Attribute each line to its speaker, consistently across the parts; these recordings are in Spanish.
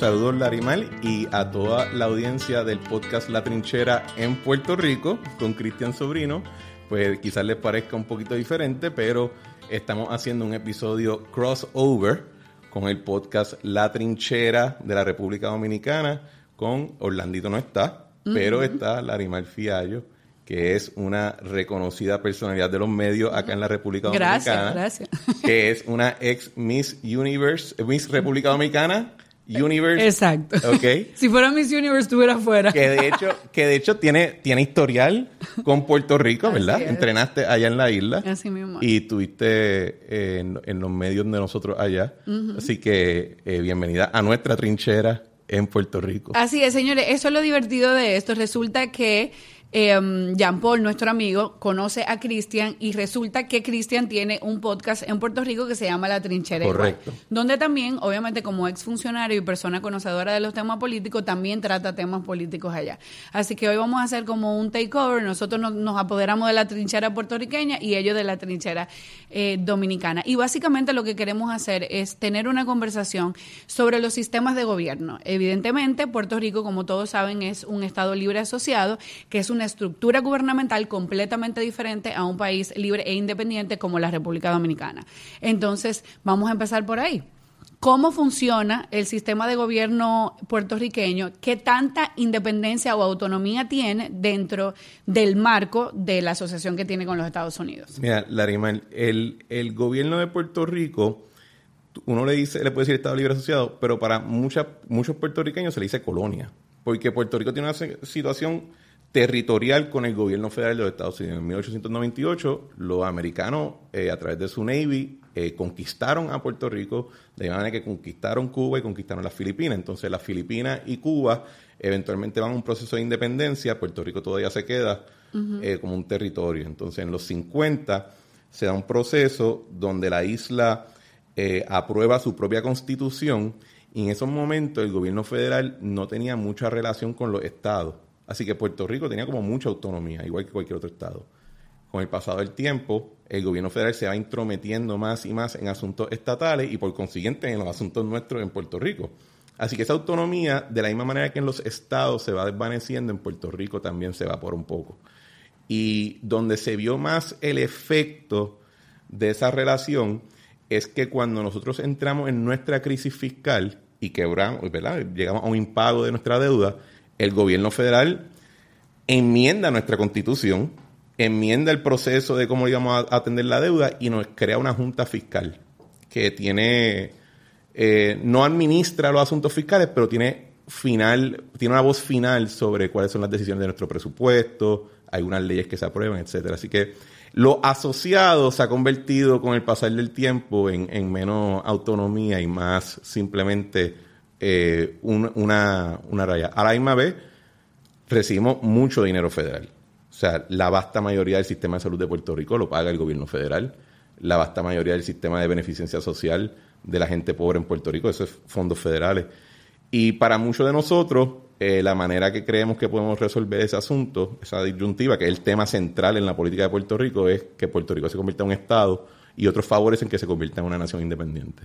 Speaker 1: saludos Larimal y a toda la audiencia del podcast La Trinchera en Puerto Rico con Cristian Sobrino. Pues quizás les parezca un poquito diferente, pero estamos haciendo un episodio crossover con el podcast La Trinchera de la República Dominicana con Orlandito no está, pero está Larimal Fiallo que es una reconocida personalidad de los medios acá en la República Dominicana.
Speaker 2: Gracias,
Speaker 1: gracias. Que es una ex Miss Universe, Miss República Dominicana Universe.
Speaker 2: Exacto.
Speaker 1: Ok.
Speaker 2: si fuera Miss Universe, estuviera fuera.
Speaker 1: Que de hecho, que de hecho tiene, tiene historial con Puerto Rico, ¿verdad? Entrenaste allá en la isla.
Speaker 2: Así mismo.
Speaker 1: Y tuviste en, los medios de nosotros allá. Así que eh, bienvenida a nuestra trinchera en Puerto Rico.
Speaker 2: Así es, señores. Eso es lo divertido de esto. Resulta que eh, Jean Paul, nuestro amigo, conoce a Cristian y resulta que Cristian tiene un podcast en Puerto Rico que se llama La Trinchera
Speaker 1: Correcto.
Speaker 2: donde también, obviamente, como ex funcionario y persona conocedora de los temas políticos, también trata temas políticos allá. Así que hoy vamos a hacer como un takeover. Nosotros nos, apoderamos de la trinchera puertorriqueña y ellos de la trinchera eh, dominicana. Y básicamente lo que queremos hacer es tener una conversación sobre los sistemas de gobierno. Evidentemente, Puerto Rico, como todos saben, es un Estado libre asociado, que es un una estructura gubernamental completamente diferente a un país libre e independiente como la República Dominicana. Entonces, vamos a empezar por ahí. ¿Cómo funciona el sistema de gobierno puertorriqueño? ¿Qué tanta independencia o autonomía tiene dentro del marco de la asociación que tiene con los Estados Unidos?
Speaker 1: Mira, Larimar, el, el gobierno de Puerto Rico, uno le dice, le puede decir Estado Libre Asociado, pero para muchos puertorriqueños se le dice colonia, porque Puerto Rico tiene una situación territorial con el gobierno federal de los Estados Unidos. En 1898, los americanos, eh, a través de su Navy, eh, conquistaron a Puerto Rico, de manera que conquistaron Cuba y conquistaron las Filipinas. Entonces, las Filipinas y Cuba eventualmente van a un proceso de independencia. Puerto Rico todavía se queda eh, como un territorio. Entonces, en los 50 se da un proceso donde la isla aprueba su propia constitución y en esos momentos el gobierno federal no tenía mucha relación con los estados Así que Puerto Rico tenía como mucha autonomía, igual que cualquier otro estado. Con el pasado del tiempo, el gobierno federal se va intrometiendo más y más en asuntos estatales y por consiguiente en los asuntos nuestros en Puerto Rico. Así que esa autonomía, de la misma manera que en los estados se va desvaneciendo, en Puerto Rico también se va por un poco. Y donde se vio más el efecto de esa relación es que cuando nosotros entramos en nuestra crisis fiscal y quebramos, ¿verdad? llegamos a un impago de nuestra deuda, el gobierno federal enmienda nuestra constitución, enmienda el proceso de cómo íbamos a atender la deuda y nos crea una junta fiscal que tiene, eh, no administra los asuntos fiscales, pero tiene final, tiene una voz final sobre cuáles son las decisiones de nuestro presupuesto, hay unas leyes que se aprueban, etcétera. Así que lo asociado se ha convertido con el pasar del tiempo en, en menos autonomía y más simplemente eh, una, una raya. A la misma vez, recibimos mucho dinero federal. O sea, la vasta mayoría del sistema de salud de Puerto Rico lo paga el gobierno federal. La vasta mayoría del sistema de beneficencia social de la gente pobre en Puerto Rico, eso es fondos federales. Y para muchos de nosotros, eh, la manera que creemos que podemos resolver ese asunto, esa disyuntiva, que es el tema central en la política de Puerto Rico, es que Puerto Rico se convierta en un Estado y otros favorecen que se convierta en una nación independiente.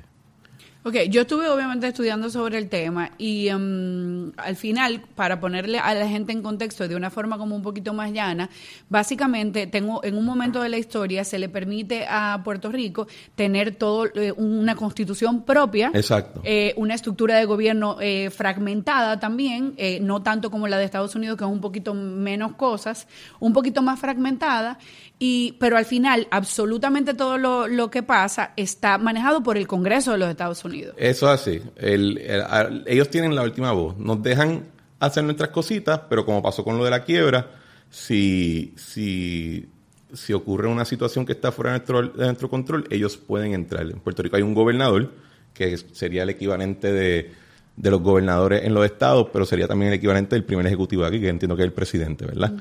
Speaker 2: Ok, yo estuve obviamente estudiando sobre el tema y em, al final, para ponerle a la gente en contexto de una forma como un poquito más llana, básicamente tengo en un momento de la historia se le permite a Puerto Rico tener todo eh, una constitución propia,
Speaker 1: Exacto.
Speaker 2: Eh, una estructura de gobierno eh, fragmentada también, no tanto como la de Estados Unidos que es un poquito menos cosas, un poquito más fragmentada y pero al final absolutamente todo lo, lo que pasa está manejado por el Congreso de los Estados Unidos.
Speaker 1: Eso es así. ellos tienen la última voz. Nos dejan hacer nuestras cositas, pero como pasó con lo de la quiebra, si, si, si ocurre una situación que está fuera de nuestro, de nuestro control, ellos pueden entrar. En Puerto Rico hay un gobernador, que sería el equivalente de, de los gobernadores en los estados, pero sería también el equivalente del primer ejecutivo aquí, que entiendo que es el presidente, ¿verdad?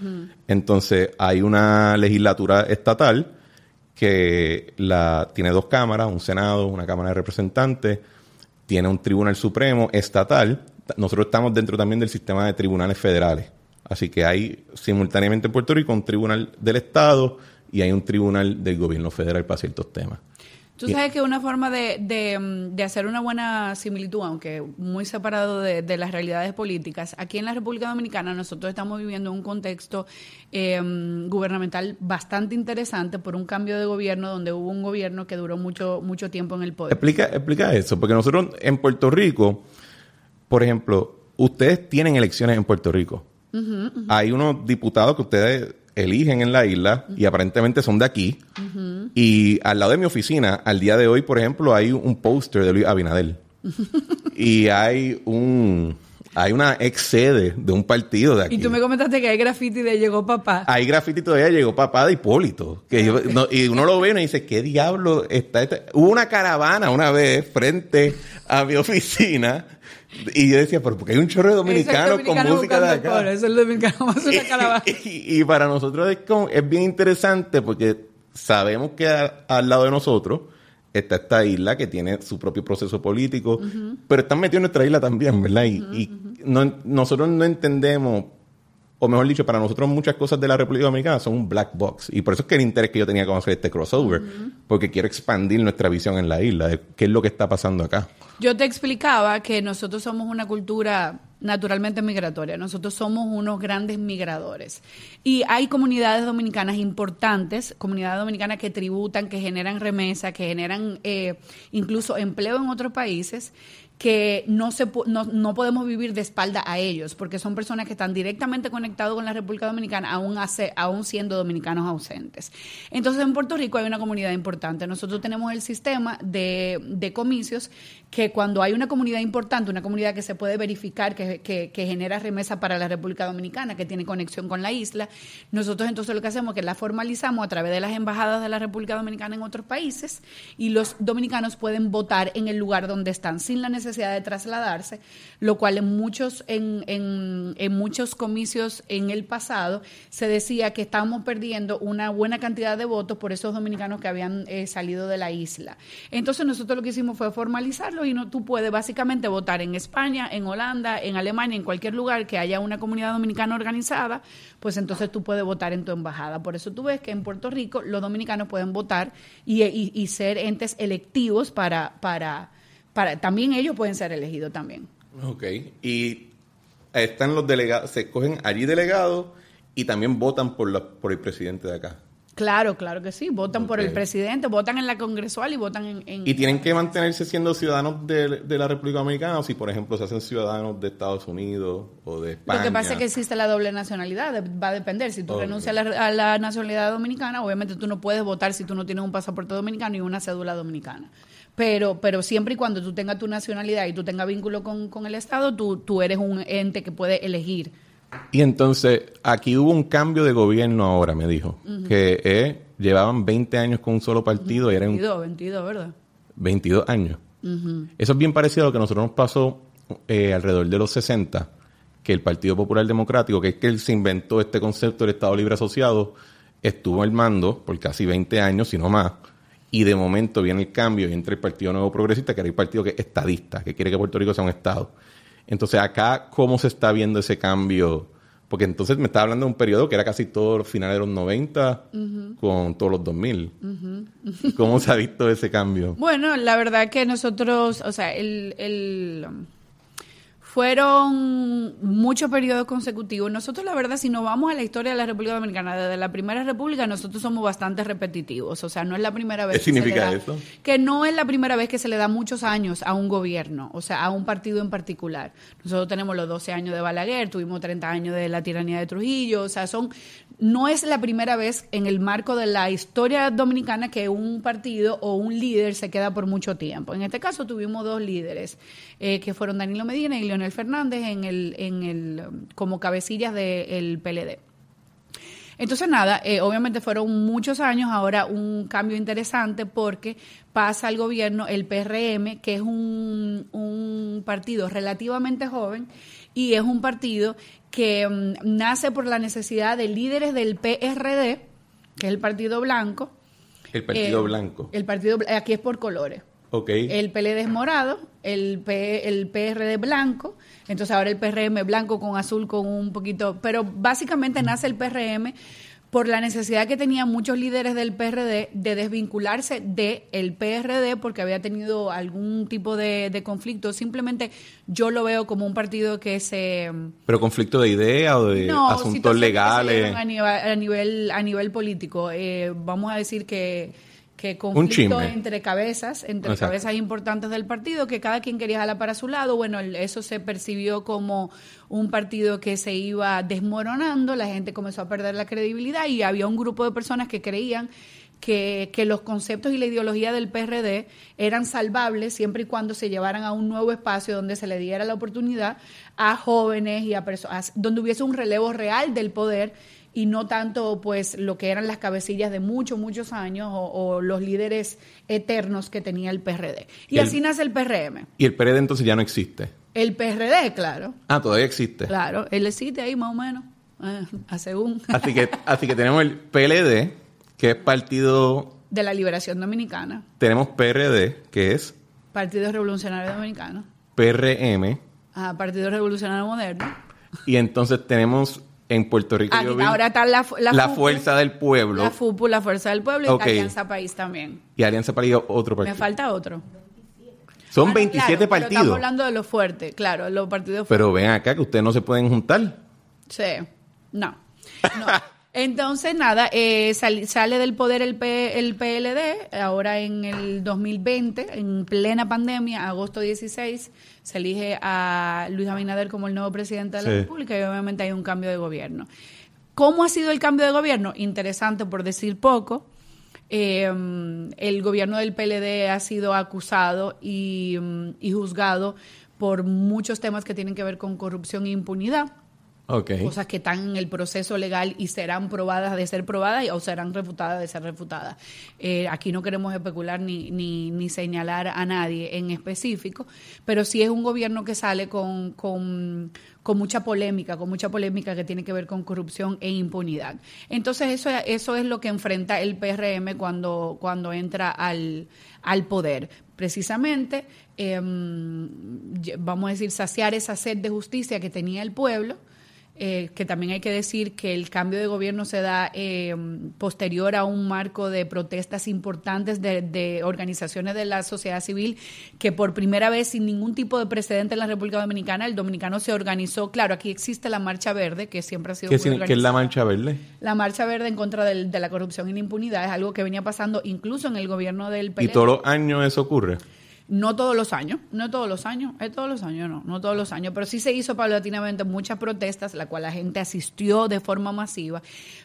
Speaker 1: Entonces, hay una legislatura estatal que la, tiene dos cámaras, un Senado, una Cámara de Representantes, tiene un Tribunal Supremo estatal. Nosotros estamos dentro también del sistema de tribunales federales. Así que hay simultáneamente en Puerto Rico un tribunal del Estado y hay un tribunal del gobierno federal para ciertos temas.
Speaker 2: Tú sabes que una forma de, de, hacer una buena similitud, aunque muy separado de, las realidades políticas, aquí en la República Dominicana nosotros estamos viviendo un contexto em, gubernamental bastante interesante por un cambio de gobierno donde hubo un gobierno que duró mucho, mucho tiempo en el poder.
Speaker 1: Explica, explica eso, porque nosotros en Puerto Rico, por ejemplo, ustedes tienen elecciones en Puerto Rico. Hay unos diputados que ustedes eligen en la isla y aparentemente son de aquí. Y al lado de mi oficina, al día de hoy, por ejemplo, hay un póster de Luis Abinadel. y hay un hay una ex sede de un partido de aquí.
Speaker 2: Y tú me comentaste que hay graffiti de Llegó Papá.
Speaker 1: Hay graffiti todavía Llegó Papá de Hipólito. Que y uno lo ve y dice, ¿qué diablo está esta? Hubo una caravana una vez frente a mi oficina y yo decía, pero porque hay un chorro de dominicanos con música de acá.
Speaker 2: eso es el dominicano más una caravana.
Speaker 1: Y, y, para nosotros es, como, es bien interesante porque sabemos que al lado de nosotros está esta isla que tiene su propio proceso político, pero están metidos en nuestra isla también, ¿verdad? Y, no, nosotros no entendemos, o mejor dicho, para nosotros muchas cosas de la República Dominicana son un black box. Y por eso es que el interés que yo tenía con hacer este crossover, porque quiero expandir nuestra visión en la isla, de qué es lo que está pasando acá.
Speaker 2: Yo te explicaba que nosotros somos una cultura naturalmente migratoria. Nosotros somos unos grandes migradores. Y hay comunidades dominicanas importantes, comunidades dominicanas que tributan, que generan remesa, que generan eh, incluso empleo en otros países que no, se, no, no, podemos vivir de espalda a ellos, porque son personas que están directamente conectados con la República Dominicana, aún, hace, aún siendo dominicanos ausentes. Entonces, en Puerto Rico hay una comunidad importante. Nosotros tenemos el sistema de, de comicios que cuando hay una comunidad importante, una comunidad que se puede verificar, que, que, que, genera remesa para la República Dominicana, que tiene conexión con la isla, nosotros entonces lo que hacemos es que la formalizamos a través de las embajadas de la República Dominicana en otros países y los dominicanos pueden votar en el lugar donde están sin la necesidad necesidad de trasladarse, lo cual en muchos, en, en, en muchos comicios en el pasado se decía que estábamos perdiendo una buena cantidad de votos por esos dominicanos que habían eh, salido de la isla. Entonces nosotros lo que hicimos fue formalizarlo y no, tú puedes básicamente votar en España, en Holanda, en Alemania, en cualquier lugar que haya una comunidad dominicana organizada, pues entonces tú puedes votar en tu embajada. Por eso tú ves que en Puerto Rico los dominicanos pueden votar y, y, y ser entes electivos para, para para, también ellos pueden ser elegidos también.
Speaker 1: Ok. Y están los delegados, se escogen allí delegados y también votan por, la, por el presidente de acá.
Speaker 2: Claro, claro que sí. Votan por el presidente, votan en la congresual y votan en...
Speaker 1: ¿Y tienen que mantenerse siendo ciudadanos de, de, la República Dominicana o si, por ejemplo, se hacen ciudadanos de Estados Unidos o de España?
Speaker 2: Lo que pasa es que existe la doble nacionalidad, va a depender. Si tú renuncias a la, a la, nacionalidad dominicana, obviamente tú no puedes votar si tú no tienes un pasaporte dominicano y una cédula dominicana. Pero, pero siempre y cuando tú tengas tu nacionalidad y tú tengas vínculo con, con el Estado, tú, tú eres un ente que puede elegir
Speaker 1: y entonces, aquí hubo un cambio de gobierno ahora, me dijo, que eh, llevaban 20 años con un solo partido y eran...
Speaker 2: 22, 22, ¿verdad?
Speaker 1: 22 años. Eso es bien parecido a lo que nosotros nos pasó eh, alrededor de los 60, que el Partido Popular Democrático, que es que él se inventó este concepto del Estado Libre Asociado, estuvo al mando por casi 20 años, si no más, y de momento viene el cambio y entra el Partido Nuevo Progresista, que era el partido que es estadista, que quiere que Puerto Rico sea un Estado. Entonces, acá, ¿cómo se está viendo ese cambio? Porque entonces me estaba hablando de un periodo que era casi todo el final de los 90 con todos los 2000. ¿Cómo se ha visto ese cambio?
Speaker 2: Bueno, la verdad que nosotros, o sea, el, el fueron muchos periodos consecutivos. Nosotros, la verdad, si nos vamos a la historia de la República Dominicana, desde la Primera República, nosotros somos bastante repetitivos. O sea, no es la primera vez.
Speaker 1: ¿Qué significa eso?
Speaker 2: Que no es la primera vez que se le da muchos años a un gobierno, o sea, a un partido en particular. Nosotros tenemos los 12 años de Balaguer, tuvimos 30 años de la tiranía de Trujillo, o sea, son no es la primera vez en el marco de la historia dominicana que un partido o un líder se queda por mucho tiempo. En este caso tuvimos dos líderes, eh, que fueron Danilo Medina y Leonel Fernández en el, en el, como cabecillas del PLD. Entonces, nada, eh, obviamente fueron muchos años, ahora un cambio interesante porque pasa al gobierno el PRM, que es un, un partido relativamente joven y es un partido que mm, nace por la necesidad de líderes del PRD, que es el Partido Blanco,
Speaker 1: El Partido
Speaker 2: Eh,
Speaker 1: Blanco.
Speaker 2: El partido, aquí es por colores. El PLD es morado, el, P- el PRD blanco, entonces ahora el PRM blanco con azul con un poquito, pero básicamente nace el PRM por la necesidad que tenían muchos líderes del PRD de desvincularse del PRD porque había tenido algún tipo de, de conflicto. Simplemente yo lo veo como un partido que se...
Speaker 1: Pero conflicto de idea o de
Speaker 2: No,
Speaker 1: asuntos legales.
Speaker 2: A nivel, a nivel, a nivel político. Eh, vamos a decir que, que conflicto entre cabezas, entre
Speaker 1: Exacto.
Speaker 2: cabezas importantes del partido, que cada quien quería jalar para su lado. Bueno, eso se percibió como un partido que se iba desmoronando, la gente comenzó a perder la credibilidad y había un grupo de personas que creían que, que los conceptos y la ideología del PRD eran salvables siempre y cuando se llevaran a un nuevo espacio donde se le diera la oportunidad a jóvenes y a personas, donde hubiese un relevo real del poder y no tanto pues lo que eran las cabecillas de muchos, muchos años o, o los líderes eternos que tenía el PRD. Y
Speaker 1: Y el-
Speaker 2: así nace el PRM.
Speaker 1: Y el PRD entonces ya no existe.
Speaker 2: El PRD, claro,
Speaker 1: Ah, todavía existe.
Speaker 2: claro, él existe ahí más o menos, eh, a según,
Speaker 1: Así que, así que tenemos el PLD, que es partido.
Speaker 2: de la Liberación Dominicana,
Speaker 1: Tenemos PRD, que es
Speaker 2: Partido Revolucionario Dominicano,
Speaker 1: PRM.
Speaker 2: ah, Partido Revolucionario Moderno.
Speaker 1: Y entonces tenemos en Puerto Rico.
Speaker 2: Aquí
Speaker 1: yo vi
Speaker 2: ahora está la, la,
Speaker 1: la
Speaker 2: FUPU,
Speaker 1: fuerza del pueblo.
Speaker 2: La FUPU, la Fuerza del Pueblo y Alianza País también.
Speaker 1: y Alianza País, otro
Speaker 2: Me
Speaker 1: partido.
Speaker 2: falta otro.
Speaker 1: Son
Speaker 2: Ah, no,
Speaker 1: 27
Speaker 2: claro, pero
Speaker 1: partidos.
Speaker 2: Estamos hablando de los fuertes, claro, los partidos
Speaker 1: Pero ven acá que ustedes no se pueden juntar.
Speaker 2: Sí, no. no. Entonces, nada, eh, sal- sale del poder el, P- el PLD, ahora en el 2020, en plena pandemia, agosto 16, se elige a Luis Abinader como el nuevo presidente de la
Speaker 1: Sí.
Speaker 2: República y obviamente hay un cambio de gobierno. ¿Cómo ha sido el cambio de gobierno? Interesante por decir poco. Eh, el gobierno del PLD ha sido acusado y, mm, y juzgado por muchos temas que tienen que ver con corrupción e impunidad Cosas que están en el proceso legal y serán probadas de ser probadas y- o serán refutadas de ser refutadas. Eh, aquí no queremos especular ni, ni, ni señalar a nadie en específico, pero sí es un gobierno que sale con, con, con mucha polémica, con mucha polémica que tiene que ver con corrupción e impunidad. Entonces eso, eso es lo que enfrenta el PRM cuando, cuando entra al, al poder. Precisamente, ye- vamos a decir, saciar esa sed de justicia que tenía el pueblo eh, que también hay que decir que el cambio de gobierno se da eh, posterior a un marco de protestas importantes de, de organizaciones de la sociedad civil que por primera vez sin ningún tipo de precedente en la República Dominicana el dominicano se organizó claro aquí existe la marcha verde que siempre ha sido
Speaker 1: ¿Qué,
Speaker 2: muy
Speaker 1: qué es la mancha verde?
Speaker 2: La marcha verde en contra del- de la corrupción y la impunidad es algo que venía pasando incluso en el gobierno del
Speaker 1: Y
Speaker 2: PLD.
Speaker 1: todos los años eso ocurre.
Speaker 2: No todos los años, no todos los años, es todos los años, no, no todos los años, pero sí se hizo paulatinamente muchas protestas, la cual la gente asistió de forma masiva.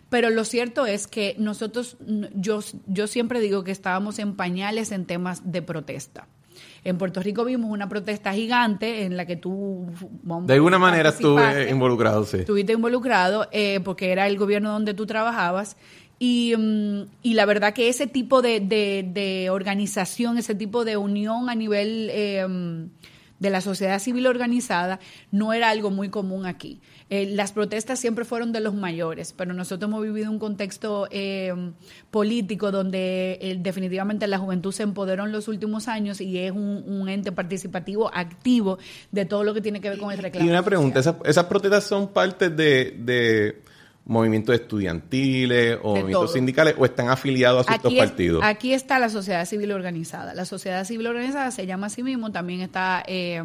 Speaker 2: Pero lo cierto es que nosotros, yo, yo siempre digo que estábamos en pañales en temas de protesta. En Puerto Rico vimos una protesta gigante en la que tú...
Speaker 1: De alguna manera estuve involucrado, sí.
Speaker 2: estuviste involucrado eh, porque era el gobierno donde tú trabajabas y, mm, y la verdad que ese tipo de, de- de organización, ese tipo de unión a nivel eh, mm, de la sociedad civil organizada no era algo muy común aquí. Eh, las protestas siempre fueron de los mayores, pero nosotros hemos vivido un contexto eh, político donde eh, definitivamente la juventud se empoderó en los últimos años y es un, un ente participativo activo de todo lo que tiene que ver con el reclamo.
Speaker 1: Y una pregunta. ¿esas, esas protestas son parte de, de movimientos estudiantiles o
Speaker 2: De
Speaker 1: movimientos
Speaker 2: todo.
Speaker 1: sindicales o están afiliados a ciertos
Speaker 2: es-
Speaker 1: partidos?
Speaker 2: aquí está la sociedad civil organizada. La sociedad civil organizada se llama así mismo, también está eh,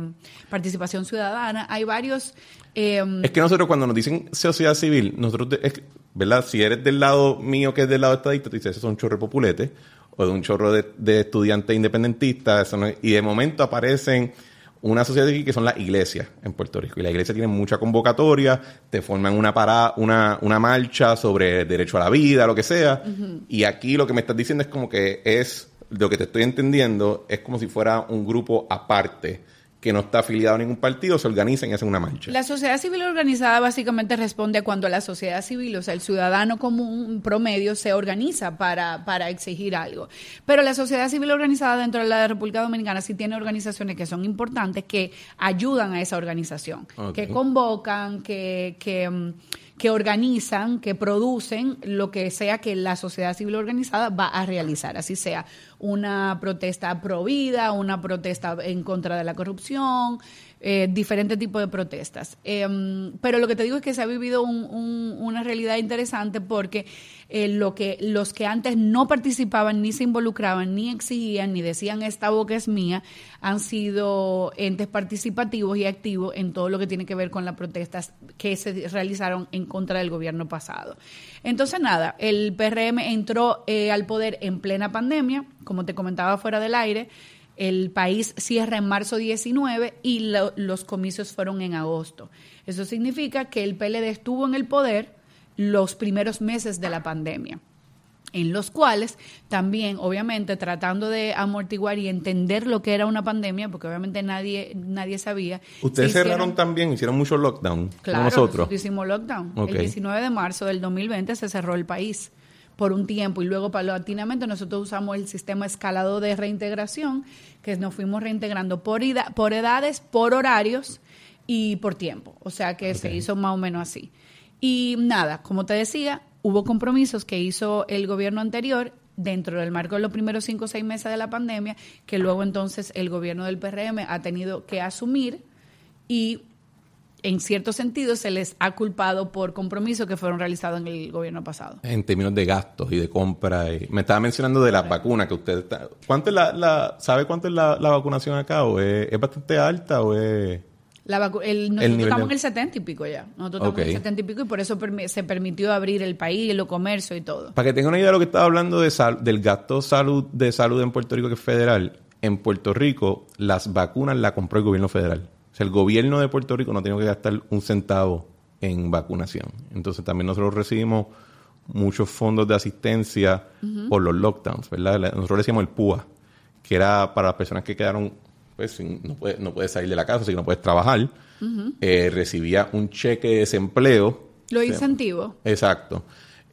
Speaker 2: participación ciudadana. Hay varios... eh,
Speaker 1: Es que nosotros cuando nos dicen sociedad civil, nosotros, de- es ¿verdad? Si eres del lado mío, que es del lado estadista, tú dices, esos son chorro populetes, o de un chorro de, de estudiantes independentistas, eso no es- y de momento aparecen una sociedad que son las iglesias en Puerto Rico. Y las iglesias tienen mucha convocatoria, te forman una parada, una, una marcha sobre derecho a la vida, lo que sea. Y aquí lo que me estás diciendo es como que es, lo que te estoy entendiendo, es como si fuera un grupo aparte que no está afiliado a ningún partido, se organizan y hacen una marcha.
Speaker 2: La sociedad civil organizada básicamente responde a cuando la sociedad civil, o sea, el ciudadano común promedio, se organiza para, para exigir algo. Pero la sociedad civil organizada dentro de la República Dominicana sí tiene organizaciones que son importantes que ayudan a esa organización, que convocan, que, que, mm, que organizan, que producen lo que sea que la sociedad civil organizada va a realizar, así sea una protesta pro vida, una protesta en contra de la corrupción, eh, diferentes tipos de protestas. Em, pero lo que te digo es que se ha vivido una realidad interesante porque eh, lo que, los que antes no participaban, ni se involucraban, ni exigían, ni decían esta boca es mía, han sido entes participativos y activos en todo lo que tiene que ver con las protestas que se realizaron en contra del gobierno pasado. Entonces, nada, el PRM entró eh, al poder en plena pandemia, como te comentaba fuera del aire. El país cierra en marzo 19 y los comicios fueron en agosto. Eso significa que el PLD estuvo en el poder los primeros meses de la pandemia en los cuales también, obviamente, tratando de amortiguar y entender lo que era una pandemia, porque obviamente nadie, nadie sabía.
Speaker 1: Ustedes cerraron también, hicieron mucho lockdown.
Speaker 2: Claro,
Speaker 1: nosotros.
Speaker 2: hicimos lockdown. El 19 de marzo del 2020 se cerró el país por un tiempo y luego paulatinamente nosotros usamos el sistema escalado de reintegración, que nos fuimos reintegrando por, por edades, por horarios y por tiempo. O sea que se hizo más o menos así. Y nada, como te decía, hubo compromisos que hizo el gobierno anterior dentro del marco de los primeros cinco o seis meses de la pandemia, que luego entonces el gobierno del PRM ha tenido que asumir y en cierto sentido se les ha culpado por compromisos que fueron realizados en el gobierno pasado.
Speaker 1: En términos de gastos y de compra. me estaba mencionando de la vacuna que usted está... ¿Cuánto es la, ¿Sabe cuánto es la, vacunación acá? ¿O es, bastante alta o es...?
Speaker 2: nosotros estamos en el 70 y pico ya. Nosotros estamos en el 70 y pico y por eso se permitió abrir el país, los comercio y todo.
Speaker 1: Para que tenga una idea de lo que estaba hablando de del gasto salud, de salud en Puerto Rico que es federal, en Puerto Rico las vacunas las compró el gobierno federal. O sea, el gobierno de Puerto Rico no tiene que gastar un centavo en vacunación. Entonces también nosotros recibimos muchos fondos de asistencia por los lockdowns, ¿verdad? Nosotros decíamos el PUA, que era para las personas que quedaron, pues no puedes no puede salir de la casa, así que no puedes trabajar. Eh, recibía un cheque de desempleo.
Speaker 2: Lo incentivo.
Speaker 1: Exacto.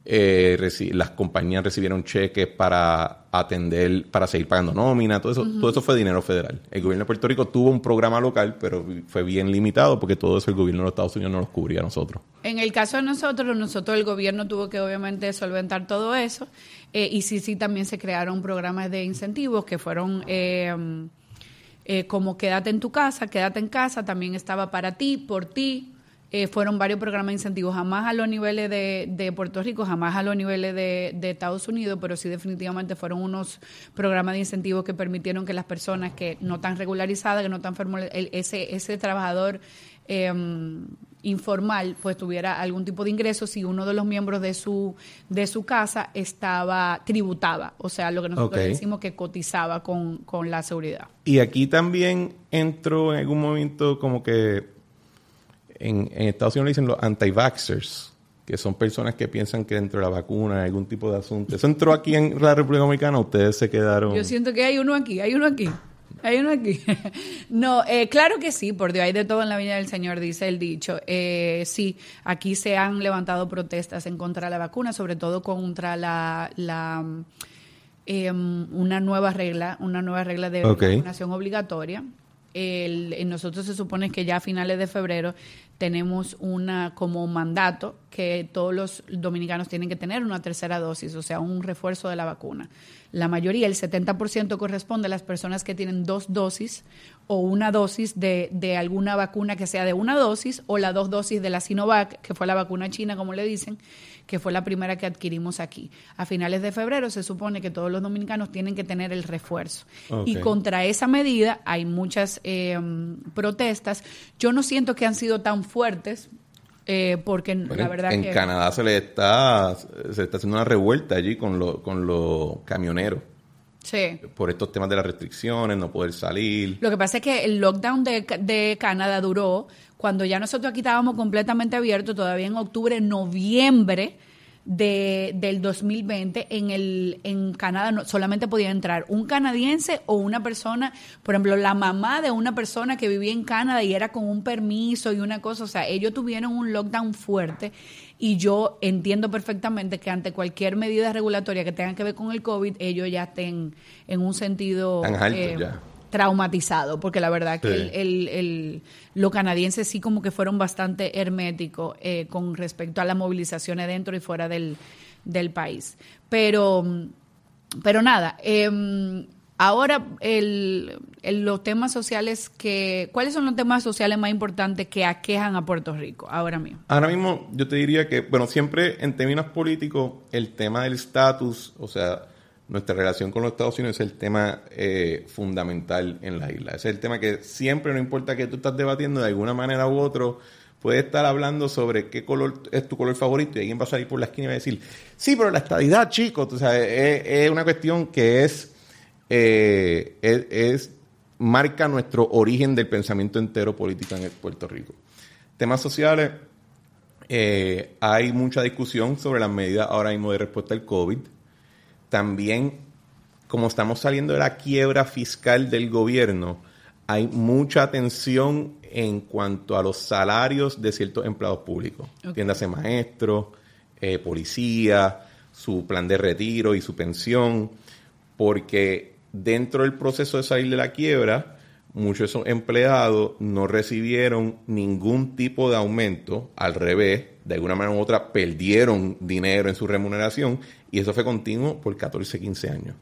Speaker 1: Eh, las compañías recibieron cheques para atender, para seguir pagando nómina, todo eso, todo eso fue dinero federal. El gobierno de Puerto Rico tuvo un programa local, pero fue bien limitado porque todo eso el gobierno de los Estados Unidos no los cubría a nosotros.
Speaker 2: En el caso de nosotros, nosotros el gobierno tuvo que obviamente solventar todo eso eh, y sí, sí, también se crearon programas de incentivos que fueron... Eh, como quédate en tu casa, quédate en casa, también estaba para ti, por ti, eh, fueron varios programas de incentivos, jamás a los niveles de, Puerto Rico, jamás a los niveles de, Estados Unidos, pero sí definitivamente fueron unos programas de incentivos que permitieron que las personas que no están regularizadas, que no están ese, ese trabajador em, informal, pues tuviera algún tipo de ingreso si uno de los miembros de su, de su casa estaba, tributaba, o sea, lo que nosotros decimos que cotizaba con, con la seguridad.
Speaker 1: Y aquí también entró en algún momento como que en, Estados Unidos dicen los anti-vaxxers, que son personas que piensan que dentro de la vacuna hay algún tipo de asunto. ¿Eso entró aquí en la República Dominicana ustedes se quedaron...?
Speaker 2: Yo siento que hay uno aquí, hay uno aquí. Hay uno aquí. no, eh, claro que sí, por Dios, hay de todo en la vida del Señor, dice el dicho. Eh, sí, aquí se han levantado protestas en contra de la vacuna, sobre todo contra la, la em, una nueva regla, una nueva regla de vacunación obligatoria. El, nosotros se supone que ya a finales de febrero tenemos una como mandato que todos los dominicanos tienen que tener una tercera dosis, o sea, un refuerzo de la vacuna. La mayoría, el 70% corresponde a las personas que tienen dos dosis o una dosis de, de, alguna vacuna que sea de una dosis o la dos dosis de la Sinovac, que fue la vacuna china, como le dicen, que fue la primera que adquirimos aquí. A finales de febrero se supone que todos los dominicanos tienen que tener el refuerzo. Y contra esa medida hay muchas eh, protestas. Yo no siento que han sido tan fuertes, eh, porque la verdad
Speaker 1: en Canadá se le está se está haciendo una revuelta allí con los con los camioneros
Speaker 2: sí.
Speaker 1: por estos temas de las restricciones no poder salir
Speaker 2: lo que pasa es que el lockdown de, de Canadá duró cuando ya nosotros aquí estábamos completamente abiertos, todavía en octubre, noviembre de, del 2020, en, el, en Canadá solamente podía entrar un canadiense o una persona, por ejemplo, la mamá de una persona que vivía en Canadá y era con un permiso y una cosa, o sea, ellos tuvieron un lockdown fuerte y yo entiendo perfectamente que ante cualquier medida regulatoria que tenga que ver con el COVID, ellos ya estén en un sentido...
Speaker 1: Tan alto, eh, ya
Speaker 2: traumatizado, porque la verdad que
Speaker 1: Sí.
Speaker 2: el, el- el- los canadienses sí como que fueron bastante herméticos eh, con respecto a las movilizaciones dentro y fuera del, del país. Pero, pero nada, em, ahora el, los temas sociales que, ¿cuáles son los temas sociales más importantes que aquejan a Puerto Rico ahora mismo?
Speaker 1: Ahora mismo yo te diría que, bueno, siempre en términos políticos, el tema del estatus, o sea, nuestra relación con los Estados Unidos es el tema eh, fundamental en la isla. Es el tema que siempre, no importa que tú estás debatiendo de alguna manera u otro, puedes estar hablando sobre qué color es tu color favorito y alguien va a salir por la esquina y va a decir, sí, pero la estadidad, chicos, sabes, es, es una cuestión que es, eh, es, es- marca nuestro origen del pensamiento entero político en Puerto Rico. Temas sociales, eh, hay mucha discusión sobre las medidas ahora mismo de respuesta al COVID. También, como estamos saliendo de la quiebra fiscal del gobierno, hay mucha atención en cuanto a los salarios de ciertos empleados públicos.
Speaker 2: Ok.
Speaker 1: Entiéndase maestros, eh, policía, su plan de retiro y su pensión, porque dentro del proceso de salir de la quiebra, muchos de esos empleados no recibieron ningún tipo de aumento, al revés, de alguna manera u otra perdieron dinero en su remuneración y eso fue continuo por 14, 15 años.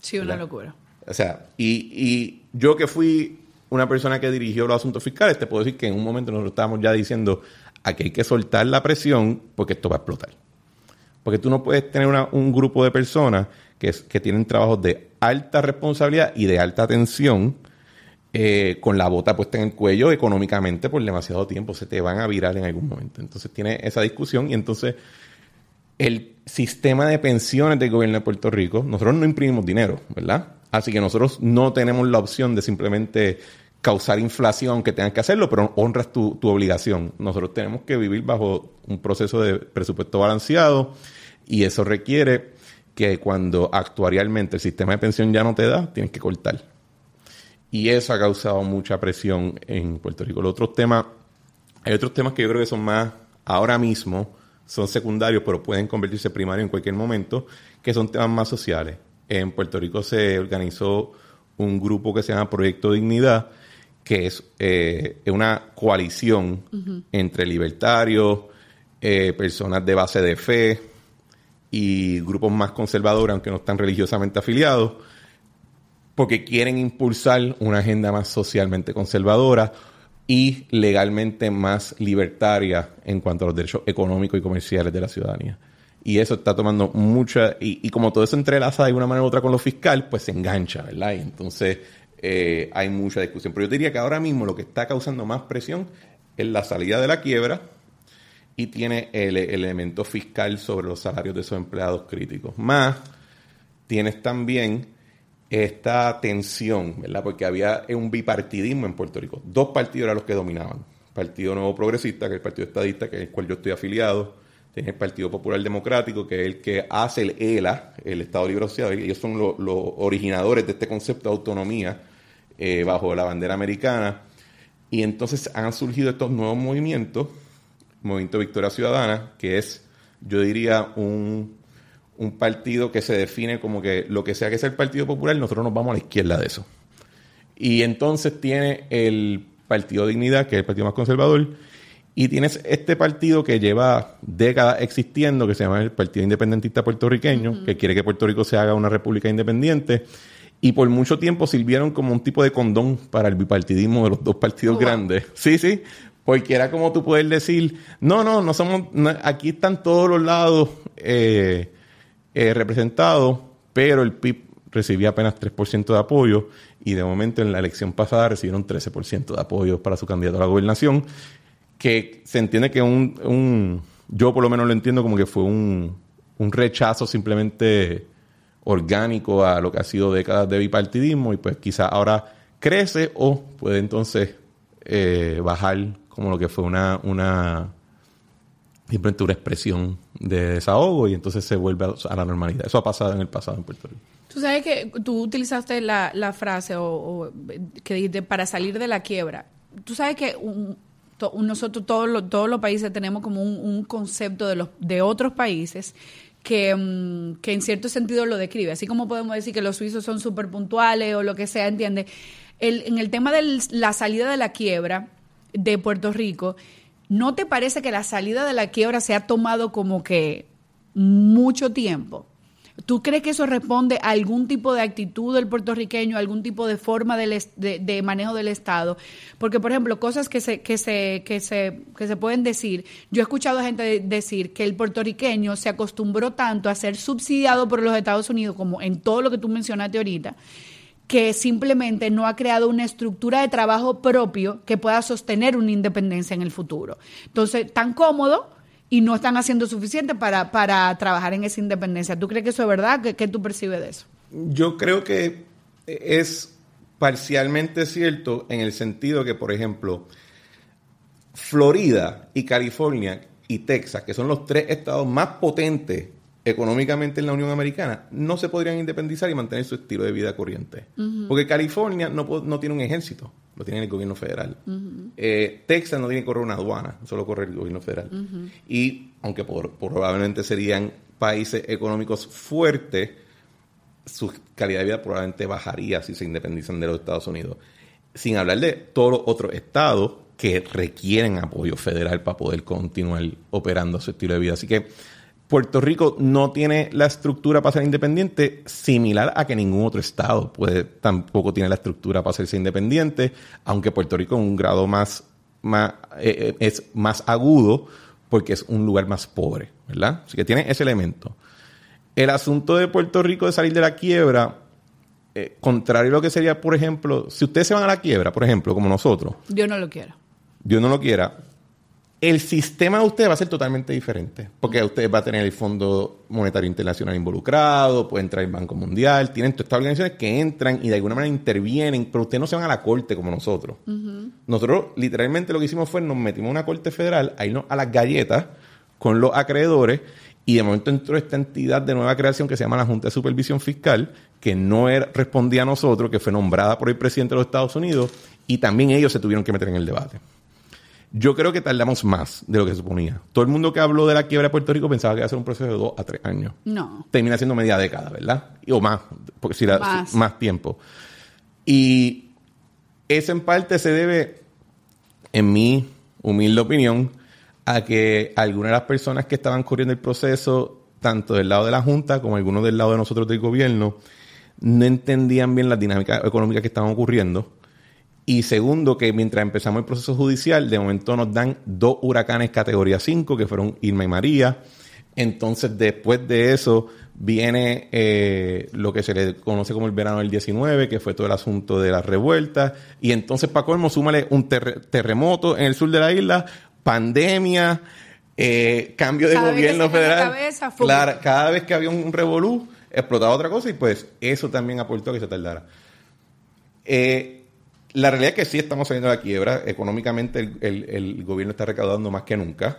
Speaker 2: Sí, una
Speaker 1: ¿Verdad?
Speaker 2: locura.
Speaker 1: O sea, y, y yo que fui una persona que dirigió los asuntos fiscales, te puedo decir que en un momento nosotros estábamos ya diciendo, aquí hay que soltar la presión porque esto va a explotar. Porque tú no puedes tener una- un grupo de personas que, tienen trabajos de alta responsabilidad y de alta atención eh, con la bota puesta en el cuello económicamente por demasiado tiempo. Se te van a virar en algún momento. Entonces tiene esa discusión y entonces el sistema de pensiones del gobierno de Puerto Rico, nosotros no imprimimos dinero, ¿verdad? Así que nosotros no tenemos la opción de simplemente causar inflación, aunque tengas que hacerlo, pero honras tu, tu obligación. Nosotros tenemos que vivir bajo un proceso de presupuesto balanceado y eso requiere que cuando actuarialmente el sistema de pensión ya no te da, tienes que cortar. Y eso ha causado mucha presión en Puerto Rico. Los otros temas, hay otros temas que yo creo que son más ahora mismo, son secundarios, pero pueden convertirse primarios en cualquier momento, que son temas más sociales. En Puerto Rico se organizó un grupo que se llama Proyecto Dignidad, que es eh, una coalición entre libertarios, eh, personas de base de fe y grupos más conservadores, aunque no están religiosamente afiliados, porque quieren impulsar una agenda más socialmente conservadora y legalmente más libertaria en cuanto a los derechos económicos y comerciales de la ciudadanía. Y eso está tomando mucha, y, y como todo eso entrelaza de alguna manera u otra con lo fiscal, pues se engancha, ¿verdad? Y entonces eh, hay mucha discusión. Pero yo diría que ahora mismo lo que está causando más presión es la salida de la quiebra y tiene el, el elemento fiscal sobre los salarios de esos empleados críticos. Más, tienes también esta tensión, ¿verdad? Porque había un bipartidismo en Puerto Rico. Dos partidos eran los que dominaban. Partido Nuevo Progresista, que es el Partido Estadista, que es el cual yo estoy afiliado. Tienes el Partido Popular Democrático, que es el que hace el ELA, el Estado Libre Asociado. Ellos son lo- los originadores de este concepto de autonomía eh, bajo la bandera americana. Y entonces han surgido estos nuevos movimientos. Movimiento Victoria Ciudadana, que es, yo diría, un, un partido que se define como que lo que sea que sea el Partido Popular, nosotros nos vamos a la izquierda de eso. Y entonces tiene el Partido Dignidad, que es el partido más conservador, y tienes este partido que lleva décadas existiendo, que se llama el Partido Independentista Puertorriqueño, que quiere que Puerto Rico se haga una república independiente, y por mucho tiempo sirvieron como un tipo de condón para el bipartidismo de los dos partidos
Speaker 2: Oh, wow.
Speaker 1: grandes. Sí, sí, porque era como tú poder decir, no, no, no somos, aquí están todos los lados eh, eh, representados, pero el PIB recibía apenas 3% de apoyo y de momento en la elección pasada recibieron 13% de apoyo para su candidato a la gobernación, que se entiende que un, un yo por lo menos lo entiendo como que fue un, un rechazo simplemente orgánico a lo que ha sido décadas de bipartidismo y pues quizá ahora crece o puede entonces eh, bajar como lo que fue una, una simplemente expresión de desahogo y entonces se vuelve a, la normalidad. Eso ha pasado en el pasado en Puerto Rico.
Speaker 2: Tú sabes que tú utilizaste la, la frase o, que dijiste para salir de la quiebra. Tú sabes que nosotros todos los, todos los países tenemos como un, un concepto de los de otros países que, mm, que en cierto sentido lo describe. Así como podemos decir que los suizos son súper puntuales o lo que sea, ¿entiendes? en el tema de la salida de la quiebra de Puerto Rico, ¿no te parece que la salida de la quiebra se ha tomado como que mucho tiempo? ¿Tú crees que eso responde a algún tipo de actitud del puertorriqueño, algún tipo de forma de, manejo del Estado? Porque, por ejemplo, cosas que se, que, se, que, se, que se pueden decir, yo he escuchado a gente decir que el puertorriqueño se acostumbró tanto a ser subsidiado por los Estados Unidos, como en todo lo que tú mencionaste ahorita, que simplemente no ha creado una estructura de trabajo propio que pueda sostener una independencia en el futuro. Entonces, tan cómodo y no están haciendo suficiente para, para trabajar en esa independencia. ¿Tú crees que eso es verdad? ¿Qué, tú percibes de eso?
Speaker 1: Yo creo que es parcialmente cierto en el sentido que, por ejemplo, Florida y California y Texas, que son los tres estados más potentes económicamente en la Unión Americana, no se podrían independizar y mantener su estilo de vida corriente. Porque California no, no, tiene un ejército, lo tiene el gobierno federal. Eh, Texas no tiene que correr una aduana, solo corre el gobierno federal. Y aunque probablemente serían países económicos fuertes, su calidad de vida probablemente bajaría si se independizan de los Estados Unidos. Sin hablar de todos los otros estados que requieren apoyo federal para poder continuar operando su estilo de vida. Así que Puerto Rico no tiene la estructura para ser independiente similar a que ningún otro estado puede, tampoco tiene la estructura para hacerse independiente, aunque Puerto Rico en un grado más, más eh, eh, es más agudo porque es un lugar más pobre, ¿verdad? Así que tiene ese elemento. El asunto de Puerto Rico de salir de la quiebra, eh, contrario a lo que sería, por ejemplo, si ustedes se van a la quiebra, por ejemplo, como nosotros.
Speaker 2: Dios no lo quiera.
Speaker 1: Dios no lo quiera el sistema de ustedes va a ser totalmente diferente, porque ustedes va a tener el Fondo Monetario Internacional involucrado, puede entrar el Banco Mundial, tienen todas estas organizaciones que entran y de alguna manera intervienen, pero ustedes no se van a la corte como nosotros. Nosotros literalmente lo que hicimos fue nos metimos a una corte federal, a irnos a las galletas con los acreedores y de momento entró esta entidad de nueva creación que se llama la Junta de Supervisión Fiscal, que no era, respondía a nosotros, que fue nombrada por el presidente de los Estados Unidos y también ellos se tuvieron que meter en el debate. Yo creo que tardamos más de lo que se suponía. Todo el mundo que habló de la quiebra de Puerto Rico pensaba que iba a ser un proceso de dos a tres años.
Speaker 2: No.
Speaker 1: Termina siendo media década, ¿verdad? O más, porque si más. más tiempo. Y eso en parte se debe, en mi humilde opinión, a que algunas de las personas que estaban corriendo el proceso, tanto del lado de la Junta como algunos del lado de nosotros del gobierno, no entendían bien las dinámicas económicas que estaban ocurriendo y segundo, que mientras empezamos el proceso judicial, de momento nos dan dos huracanes categoría 5, que fueron Irma y María. Entonces, después de eso, viene eh, lo que se le conoce como el verano del 19, que fue todo el asunto de las revueltas. Y entonces, para colmo, súmale un terremoto en el sur de la isla, pandemia, eh, cambio de gobierno federal. claro, cada vez que había un revolú, explotaba otra cosa y pues eso también aportó a que se tardara. Eh, la realidad es que sí estamos saliendo de la quiebra. Económicamente el, gobierno está recaudando más que nunca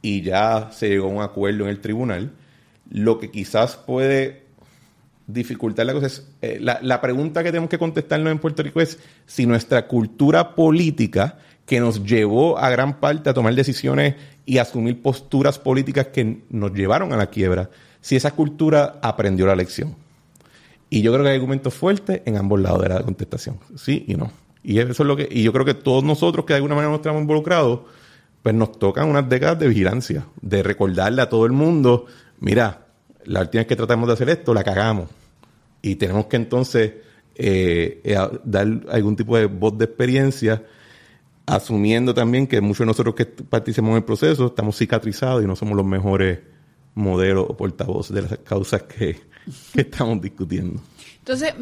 Speaker 1: y ya se llegó a un acuerdo en el tribunal. Lo que quizás puede dificultar la cosa es, eh, la, pregunta que tenemos que contestarnos en Puerto Rico es si nuestra cultura política que nos llevó a gran parte a tomar decisiones y asumir posturas políticas que nos llevaron a la quiebra, si esa cultura aprendió la lección. Y yo creo que hay argumentos fuertes en ambos lados de la contestación, sí y no. Y eso es lo que, y yo creo que todos nosotros que de alguna manera nos estamos involucrados, pues nos tocan unas décadas de vigilancia, de recordarle a todo el mundo, mira, la última vez que tratamos de hacer esto, la cagamos. Y tenemos que entonces eh, eh, dar algún tipo de voz de experiencia, asumiendo también que muchos de nosotros que participamos en el proceso estamos cicatrizados y no somos los mejores modelos o portavoces de las causas que, que estamos discutiendo.
Speaker 2: Entonces,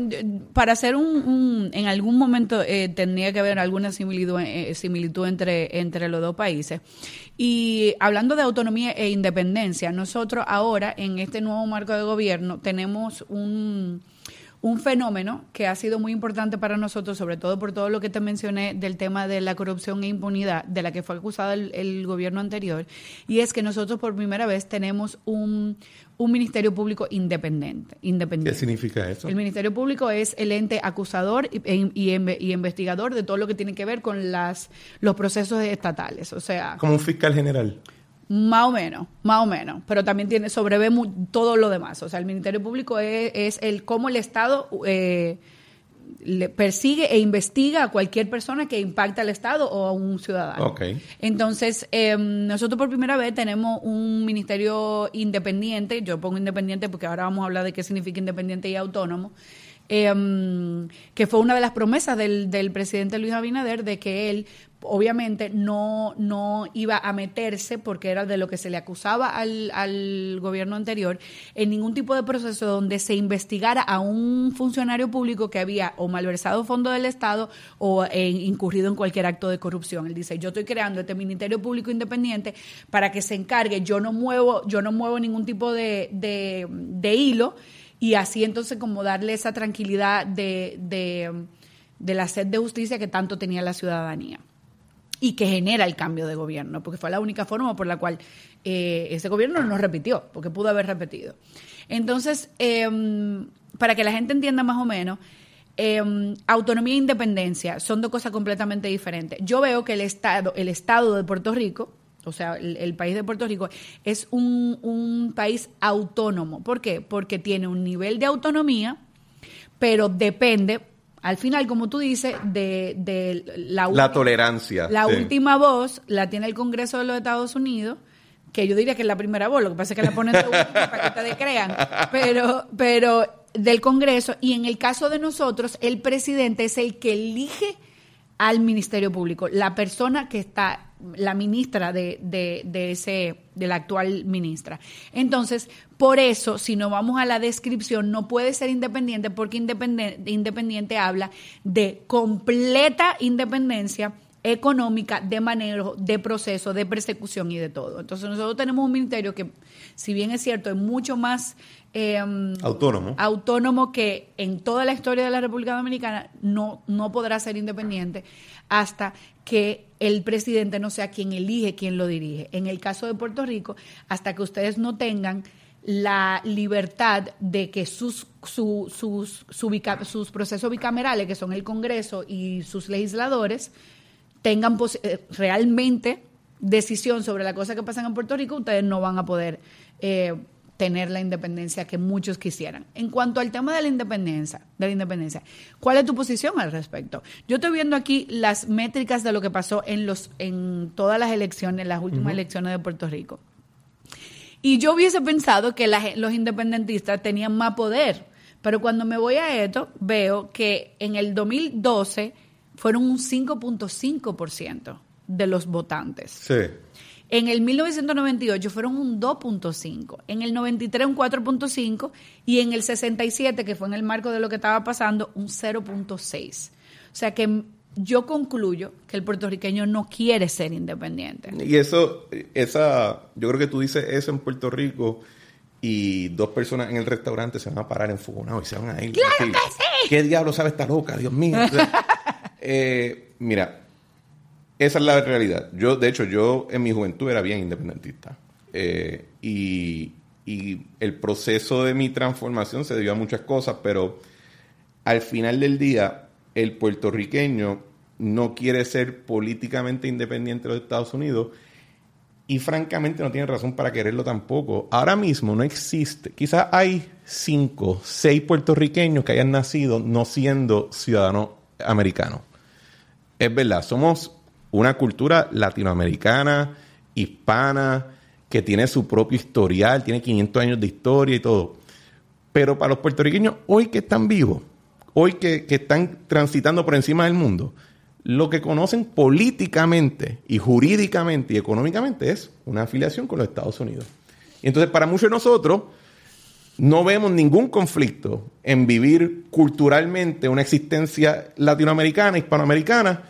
Speaker 2: para hacer un, en algún momento eh, tendría que haber alguna similitud, eh, similitud entre, entre los dos países. Y hablando de autonomía e independencia, nosotros ahora en este nuevo marco de gobierno tenemos un un fenómeno que ha sido muy importante para nosotros, sobre todo por todo lo que te mencioné del tema de la corrupción e impunidad de la que fue acusado el, gobierno anterior, y es que nosotros por primera vez tenemos un, Ministerio Público independiente, independiente.
Speaker 1: ¿Qué significa eso?
Speaker 2: El Ministerio Público es el ente acusador y, y, investigador de todo lo que tiene que ver con las, los procesos estatales. O sea.
Speaker 1: Como un fiscal general.
Speaker 2: Más o menos, más o menos, pero también tiene sobrevé todo lo demás. O sea, el Ministerio Público es, el cómo el Estado eh, le persigue e investiga a cualquier persona que impacta al Estado o a un ciudadano. Entonces, eh, nosotros por primera vez tenemos un ministerio independiente, yo pongo independiente porque ahora vamos a hablar de qué significa independiente y autónomo, eh, que fue una de las promesas del, del presidente Luis Abinader de que él obviamente no, no iba a meterse, porque era de lo que se le acusaba al, al, gobierno anterior, en ningún tipo de proceso donde se investigara a un funcionario público que había o malversado fondos del Estado o eh, incurrido en cualquier acto de corrupción. Él dice, yo estoy creando este Ministerio Público Independiente para que se encargue, yo no muevo, yo no muevo ningún tipo de, de, de hilo y así entonces como darle esa tranquilidad de, de, la sed de justicia que tanto tenía la ciudadanía y que genera el cambio de gobierno, porque fue la única forma por la cual eh, ese gobierno no repitió, porque pudo haber repetido. Entonces, eh, para que la gente entienda más o menos, eh, autonomía e independencia son dos cosas completamente diferentes. Yo veo que el Estado, el Estado de Puerto Rico, o sea, el, el país de Puerto Rico, es un, un país autónomo. ¿Por qué? Porque tiene un nivel de autonomía, pero depende al final, como tú dices, de, de la,
Speaker 1: la, tolerancia.
Speaker 2: La sí. última voz la tiene el Congreso de los Estados Unidos, que yo diría que es la primera voz, lo que pasa es que la ponen de última para que ustedes crean, pero, pero del Congreso, y en el caso de nosotros, el presidente es el que elige al Ministerio Público, la persona que está, la ministra de, de, de, ese, de la actual ministra. Entonces, por eso, si no vamos a la descripción, no puede ser independiente porque independiente, independiente habla de completa independencia económica, de manejo, de proceso, de persecución y de todo. Entonces nosotros tenemos un ministerio que, si bien es cierto, es mucho más eh,
Speaker 1: autónomo.
Speaker 2: autónomo que en toda la historia de la República Dominicana, no, no podrá ser independiente hasta que el presidente no sea quien elige quien lo dirige. En el caso de Puerto Rico, hasta que ustedes no tengan la libertad de que sus, su, sus, sus procesos bicamerales, que son el Congreso y sus legisladores, tengan realmente decisión sobre la cosa que pasan en Puerto Rico, ustedes no van a poder eh, tener la independencia que muchos quisieran. En cuanto al tema de la independencia, de la independencia, ¿cuál es tu posición al respecto? Yo estoy viendo aquí las métricas de lo que pasó en los en todas las elecciones, las últimas uh -huh. elecciones de Puerto Rico. Y yo hubiese pensado que la, los independentistas tenían más poder, pero cuando me voy a esto, veo que en el 2012 fueron un 5.5% de los votantes.
Speaker 1: Sí.
Speaker 2: En el 1998 fueron un 2.5, en el 93 un 4.5 y en el 67, que fue en el marco de lo que estaba pasando, un 0.6. O sea que yo concluyo que el puertorriqueño no quiere ser independiente.
Speaker 1: Y eso, esa, yo creo que tú dices eso en Puerto Rico y dos personas en el restaurante se van a parar enfogonados y se van a ir.
Speaker 2: ¡Claro que sí!
Speaker 1: ¿Qué diablo sabe esta loca? Dios mío. eh, mira, esa es la realidad. Yo, de hecho, yo en mi juventud era bien independentista. Eh, y, y, el proceso de mi transformación se debió a muchas cosas, pero al final del día, el puertorriqueño no quiere ser políticamente independiente de los Estados Unidos y francamente no tiene razón para quererlo tampoco. Ahora mismo no existe, quizás hay cinco, seis puertorriqueños que hayan nacido no siendo ciudadanos americanos. Es verdad, somos una cultura latinoamericana, hispana, que tiene su propio historial, tiene 500 años de historia y todo. Pero para los puertorriqueños, hoy que están vivos, hoy que, que, están transitando por encima del mundo, lo que conocen políticamente y jurídicamente y económicamente es una afiliación con los Estados Unidos. Y entonces, para muchos de nosotros, no vemos ningún conflicto en vivir culturalmente una existencia latinoamericana, hispanoamericana,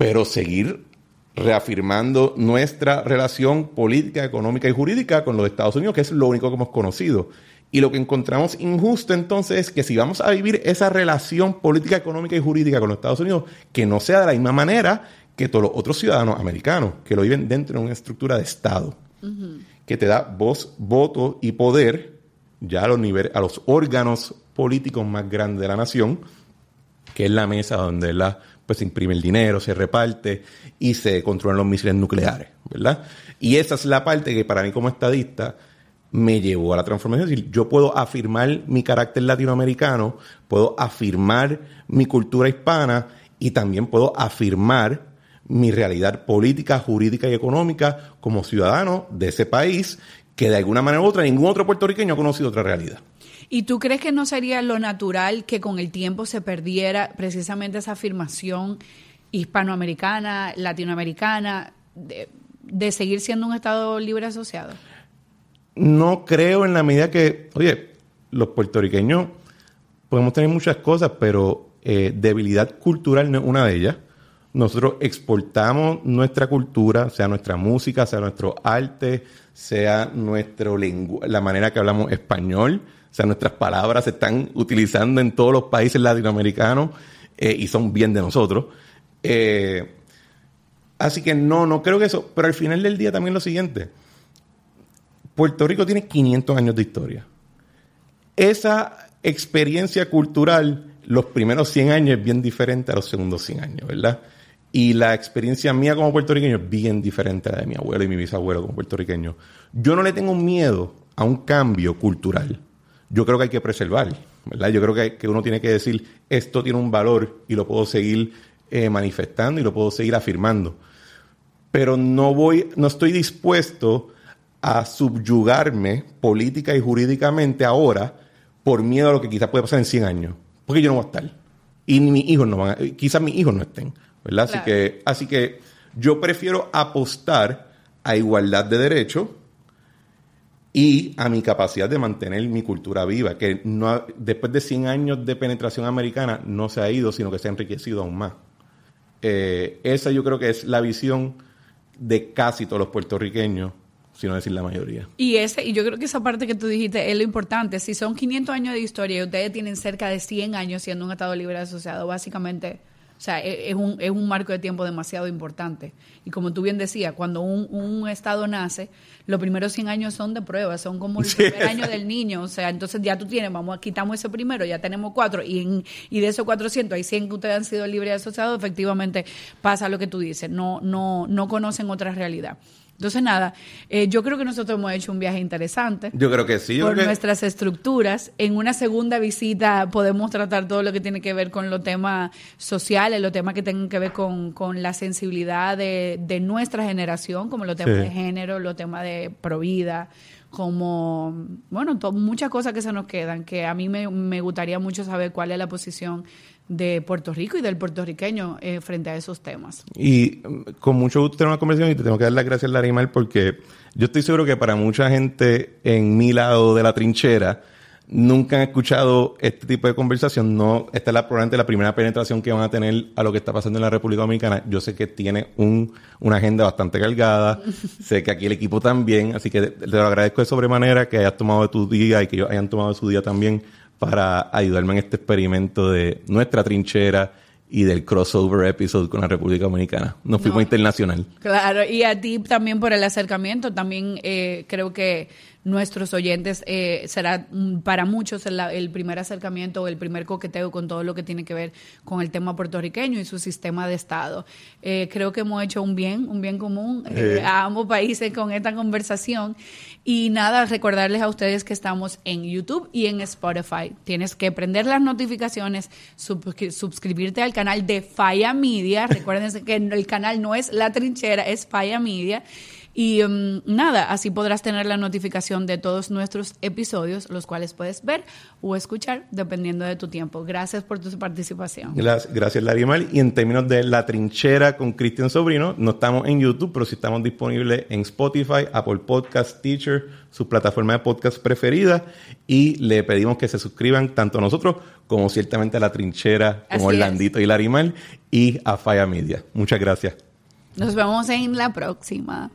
Speaker 1: pero seguir reafirmando nuestra relación política, económica y jurídica con los Estados Unidos, que es lo único que hemos conocido. Y lo que encontramos injusto entonces es que si vamos a vivir esa relación política, económica y jurídica con los Estados Unidos, que no sea de la misma manera que todos los otros ciudadanos americanos, que lo viven dentro de una estructura de Estado, uh -huh. que te da voz, voto y poder ya a los, niveles, a los órganos políticos más grandes de la nación, que es la mesa donde la, pues, se imprime el dinero, se reparte y se controlan los misiles nucleares, ¿verdad? Y esa es la parte que para mí como estadista me llevó a la transformación. Es decir, yo puedo afirmar mi carácter latinoamericano, puedo afirmar mi cultura hispana y también puedo afirmar mi realidad política, jurídica y económica como ciudadano de ese país que de alguna manera u otra ningún otro puertorriqueño ha conocido otra realidad.
Speaker 2: ¿Y tú crees que no sería lo natural que con el tiempo se perdiera precisamente esa afirmación hispanoamericana, latinoamericana, de, seguir siendo un Estado libre asociado?
Speaker 1: No creo en la medida que, oye, los puertorriqueños podemos tener muchas cosas, pero eh, debilidad cultural no es una de ellas. Nosotros exportamos nuestra cultura, sea nuestra música, sea nuestro arte, sea nuestro la manera que hablamos español, sea nuestras palabras se están utilizando en todos los países latinoamericanos eh, y son bien de nosotros. Eh, así que no, no creo que eso. Pero al final del día también lo siguiente. Puerto Rico tiene 500 años de historia. Esa experiencia cultural, los primeros 100 años es bien diferente a los segundos 100 años, ¿verdad? Y la experiencia mía como puertorriqueño es bien diferente a la de mi abuelo y mi bisabuelo como puertorriqueño. Yo no le tengo miedo a un cambio cultural. Yo creo que hay que preservar, ¿verdad? Yo creo que, que uno tiene que decir, esto tiene un valor y lo puedo seguir eh, manifestando y lo puedo seguir afirmando. Pero no voy, no estoy dispuesto a subyugarme política y jurídicamente ahora por miedo a lo que quizás pueda pasar en 100 años. Porque yo no voy a estar. Y ni mis hijos no van a, quizás mis hijos no estén. ¿verdad? Así, que, así que yo prefiero apostar a igualdad de derechos y a mi capacidad de mantener mi cultura viva, que no después de 100 años de penetración americana no se ha ido, sino que se ha enriquecido aún más. Eh, esa yo creo que es la visión de casi todos los puertorriqueños, si no decir la mayoría.
Speaker 2: Y ese y yo creo que esa parte que tú dijiste es lo importante. Si son 500 años de historia y ustedes tienen cerca de 100 años siendo un Estado libre asociado, básicamente o sea, e, es un, es un marco de tiempo demasiado importante. Y como tú bien decías, cuando un, un Estado nace, los primeros 100 años son de prueba, son como el primer año del niño. O sea, entonces ya tú tienes, vamos, quitamos ese primero, ya tenemos cuatro. Y, en, y de esos 400 hay 100 que ustedes han sido libres asociados, efectivamente pasa lo que tú dices. No, no, no conocen otra realidad. Entonces, nada, eh, yo creo que nosotros hemos hecho un viaje interesante.
Speaker 1: Yo creo que sí.
Speaker 2: por nuestras estructuras. En una segunda visita podemos tratar todo lo que tiene que ver con los temas sociales, los temas que tengan que ver con, con la sensibilidad de, de, nuestra generación, como los temas de género, los temas de provida, como, bueno, muchas cosas que se nos quedan, que a mí me, me gustaría mucho saber cuál es la posición de Puerto Rico y del puertorriqueño eh, frente a esos temas.
Speaker 1: Y mm, con mucho gusto tener una conversación y te tengo que dar las gracias, Larimar, porque yo estoy seguro que para mucha gente en mi lado de la trinchera nunca han escuchado este tipo de conversación. No, esta es la, probablemente la primera penetración que van a tener a lo que está pasando en la República Dominicana. Yo sé que tiene un, una agenda bastante cargada. sé que aquí el equipo también. Así que te lo agradezco de sobremanera que hayas tomado de tu día y que ellos hayan tomado de su día también para ayudarme en este experimento de nuestra trinchera y del crossover episode con la República Dominicana. Nos fuimos internacional.
Speaker 2: Claro, y a ti también por el acercamiento. También eh, creo que nuestros oyentes eh, será para muchos el, primer acercamiento o el primer coqueteo con todo lo que tiene que ver con el tema puertorriqueño y su sistema de Estado. Eh, creo que hemos hecho un bien, un bien común eh, a ambos países con esta conversación. Y nada, recordarles a ustedes que estamos en YouTube y en Spotify. Tienes que prender las notificaciones, suscribirte al canal de Falla Media. Recuerden que el canal no es La Trinchera, es Falla Media. Y um, nada, así podrás tener la notificación de todos nuestros episodios, los cuales puedes ver o escuchar dependiendo de tu tiempo. Gracias por tu participación.
Speaker 1: Gracias, gracias Larimal. Y en términos de La Trinchera con Cristian Sobrino, no estamos en YouTube, pero sí estamos disponibles en Spotify, Apple Podcast, Teacher, su plataforma de podcast preferida. Y le pedimos que se suscriban tanto a nosotros como ciertamente a La Trinchera, como Orlandito y Larimal, y a Falla Media. Muchas gracias.
Speaker 2: Nos vemos en la próxima.